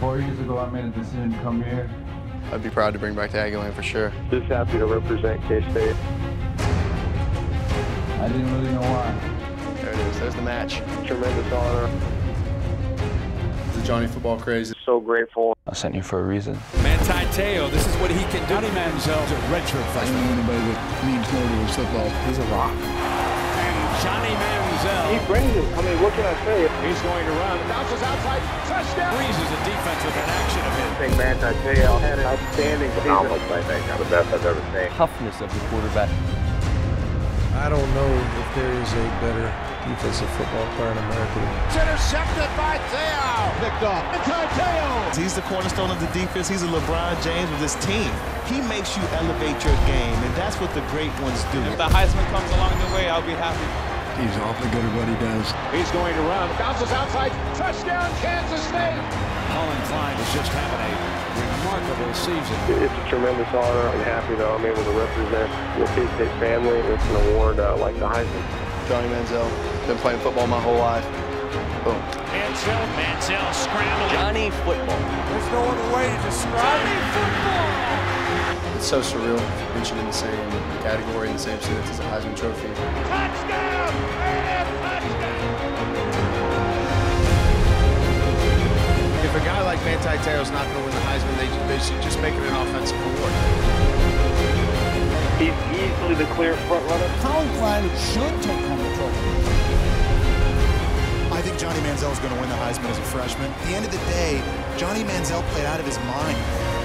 Four years ago, I made a decision to come here. I'd be proud to bring back the Aggieland for sure. Just happy to represent K-State. I didn't really know why. There it is. There's the match. Tremendous honor. The Johnny football craze. So grateful. I sent you for a reason. Manti Te'o, this is what he can do. Johnny Manziel's a redshirt freshman. anybody that means more to his football. He's a rock. Johnny Manziel. He brings it. I mean, what can I say? He's going to run. Bounces outside. Touchdown. Freezes a defense with that action of his. I think Manti Te'o had an outstanding season. Almost, I think, the best I've ever seen. Toughness of the quarterback. I don't know if there is a better defensive football player in America. It's intercepted by Te'o. Picked off. Te'o. He's the cornerstone of the defense. He's a LeBron James of this team. He makes you elevate your game, and that's what the great ones do. If the Heisman comes along the way, I'll be happy. He's awfully good at what he does. He's going to run. Bounces outside. Touchdown, Kansas State. Collin Klein is just having a remarkable season. It's a tremendous honor. I'm happy that I'm able to represent the K-State family with an award uh, like the Heisman. Johnny Manziel. Been playing football my whole life. Boom. Manziel, Manziel scramble. Johnny football. There's no other way to describe it. It's so surreal mentioned in the same category, in the same sentence as a Heisman Trophy. Touchdown. Touchdown. If a guy like Manti Te'o's not going to win the Heisman, they, they should just make it an offensive award. He's easily the clear front runner. Collin Klein should take home the trophy. I think Johnny Manziel is going to win the Heisman as a freshman. At the end of the day, Johnny Manziel played out of his mind.